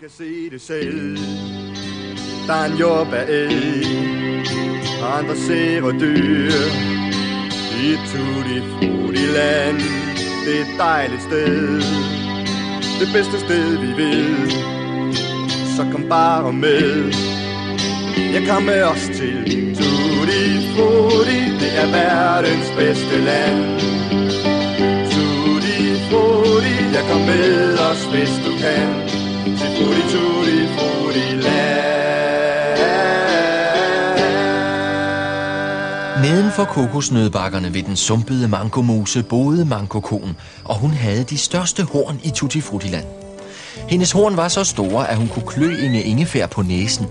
kan se det selv. Der er en jordbær el, andre sære dyr. I tutti frutti land, det er et dejligt sted. Det bedste sted vi vil, så kom bare med. Jeg kom med os til Tutti Frutti, det er verdens bedste land. Tutti Frutti, jeg kom med os, hvis du kan. Tutti, Tutti Frutti land. Neden for kokosnødbakkerne ved den sumpede mangomose boede mangokoen, og hun havde de største horn i Tutti Fruttiland. Hendes horn var så store, at hun kunne klø Inge Ingefær på næsen.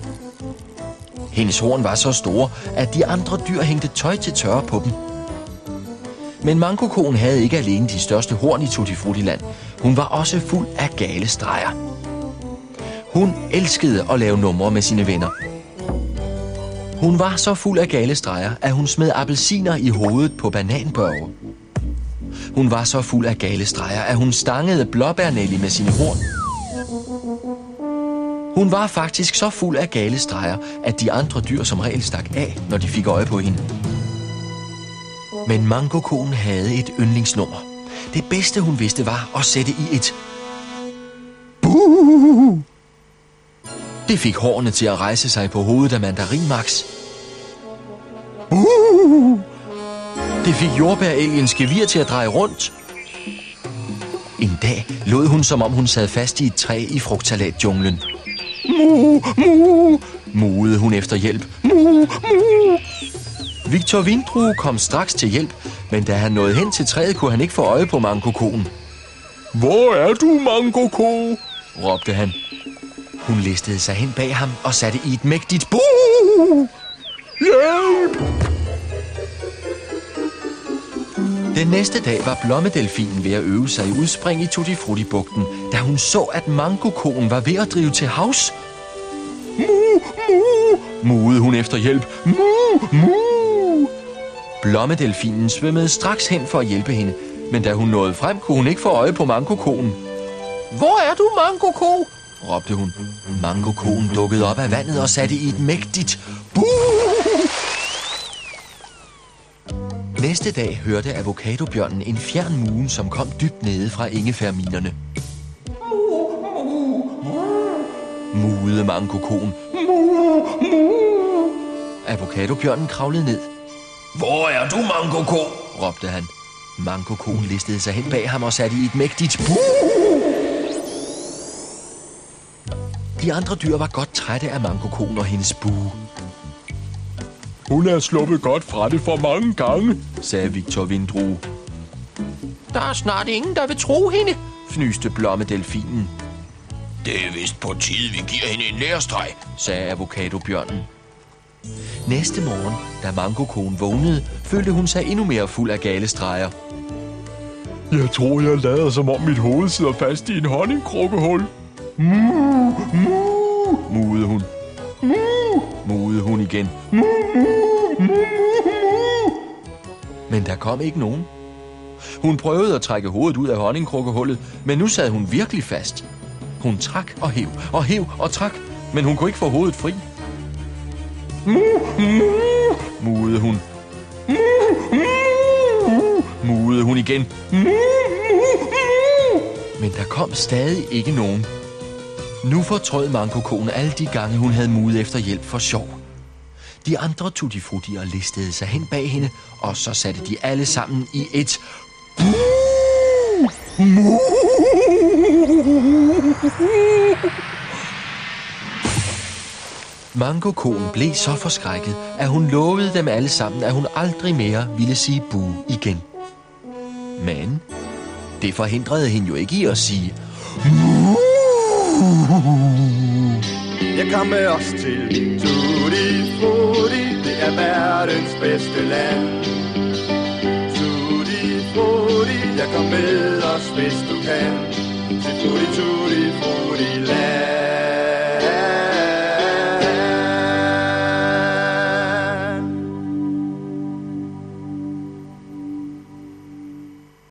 Hendes horn var så store, at de andre dyr hængte tøj til tørre på dem. Men mangokoen havde ikke alene de største horn i Tutti Fruttiland. Hun var også fuld af gale streger. Hun elskede at lave numre med sine venner. Hun var så fuld af gale streger, at hun smed appelsiner i hovedet på bananbørge. Hun var så fuld af gale streger, at hun stangede blåbærnelli med sine horn. Hun var faktisk så fuld af gale streger, at de andre dyr som regel stak af, når de fik øje på hende. Men mangokonen havde et yndlingsnummer. Det bedste hun vidste var at sætte i et Det fik hårene til at rejse sig på hovedet af mandarinmax. Buh! Det fik jordbærelgens gevir til at dreje rundt. En dag lod hun, som om hun sad fast i et træ i frugtsalatjunglen. Mu, mu, muede hun efter hjælp. Mu, mu. Victor Vindrue kom straks til hjælp, men da han nåede hen til træet, kunne han ikke få øje på mangokoen. Hvor er du, mangoko? råbte han. Hun listede sig hen bag ham og satte i et mægtigt bu. Hjælp! Den næste dag var blommedelfinen ved at øve sig i udspring i Tutti Frutti bugten, da hun så, at mangokoen var ved at drive til havs. Mu, mu, muede hun efter hjælp. Mu, mu. Blommedelfinen svømmede straks hen for at hjælpe hende, men da hun nåede frem, kunne hun ikke få øje på mangokoen. Hvor er du, mangoko? Råbte hun. Mangokoen dukkede op af vandet og satte i et mægtigt buh. Næste dag hørte avocadobjørnen en fjern mugen, som kom dybt nede fra ingefærminerne. Muede mangokoen. Avocadobjørnen kravlede ned. Hvor er du, mangoko? råbte han. Mangokoen listede sig hen bag ham og satte i et mægtigt buh. De andre dyr var godt trætte af mangokoen og hendes bue. Hun er sluppet godt fra det for mange gange, sagde Victor Vindrue. Der er snart ingen, der vil tro hende, fnyste blommedelfinen. Det er vist på tide, vi giver hende en lærestreg, sagde avocadobjørnen. Næste morgen, da mangokoen vågnede, følte hun sig endnu mere fuld af gale streger. Jeg tror, jeg lader som om mit hoved sidder fast i en honningkrukkehul. Mu, mu, muede hun. Mu, muede hun igen. Mu, mu, mu, mu. Men der kom ikke nogen. Hun prøvede at trække hovedet ud af honningkrukkehullet, men nu sad hun virkelig fast. Hun trak og hæv og hæv og trak, men hun kunne ikke få hovedet fri. Mu, mu, muede hun. Mu, mu, muede hun igen. Mu, mu, mu. Men der kom stadig ikke nogen. Nu fortrød Mankokone alle de gange, hun havde mudet efter hjælp for sjov. De andre tuttifrutier listede sig hen bag hende, og så satte de alle sammen i et Mangokonen blev så forskrækket, at hun lovede dem alle sammen, at hun aldrig mere ville sige bu igen. Men det forhindrede hende jo ikke i at sige mu. Jeg kom med os til Tutti Frutti, det er verdens bedste land. Tutti Frutti, jeg kom med os, hvis du kan. Til Tutti Tutti, Frutti land.